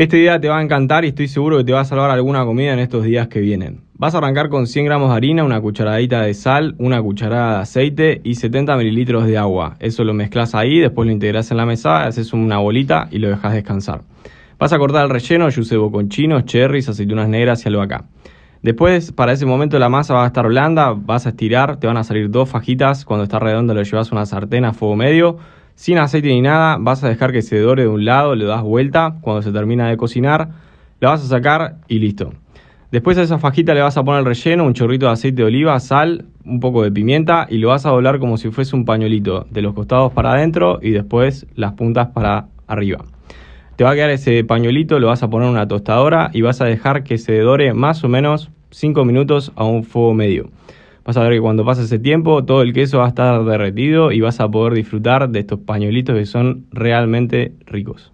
Esta idea te va a encantar y estoy seguro que te va a salvar alguna comida en estos días que vienen. Vas a arrancar con 100 gramos de harina, una cucharadita de sal, una cucharada de aceite y 70 mililitros de agua. Eso lo mezclas ahí, después lo integras en la mesa, haces una bolita y lo dejas descansar. Vas a cortar el relleno, yo usé boconchinos, cherries, aceitunas negras y albahaca. Después, para ese momento la masa va a estar blanda, vas a estirar, te van a salir dos fajitas, cuando está redonda lo llevas a una sartén a fuego medio, sin aceite ni nada, vas a dejar que se dore de un lado, le das vuelta, cuando se termina de cocinar, la vas a sacar y listo. Después a esa fajita le vas a poner el relleno, un chorrito de aceite de oliva, sal, un poco de pimienta y lo vas a doblar como si fuese un pañuelito, de los costados para adentro y después las puntas para arriba. Te va a quedar ese pañuelito, lo vas a poner en una tostadora y vas a dejar que se dore más o menos 5 minutos a un fuego medio. Vas a ver que cuando pase ese tiempo todo el queso va a estar derretido y vas a poder disfrutar de estos pañuelitos que son realmente ricos.